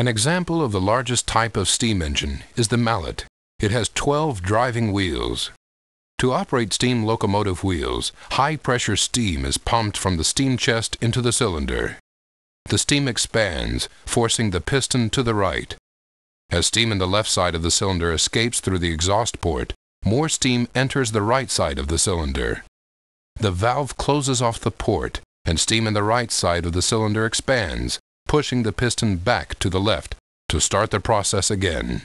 An example of the largest type of steam engine is the mallet. It has 12 driving wheels. To operate steam locomotive wheels, high pressure steam is pumped from the steam chest into the cylinder. The steam expands, forcing the piston to the right. As steam in the left side of the cylinder escapes through the exhaust port, more steam enters the right side of the cylinder. The valve closes off the port, and steam in the right side of the cylinder expands, pushing the piston back to the left to start the process again.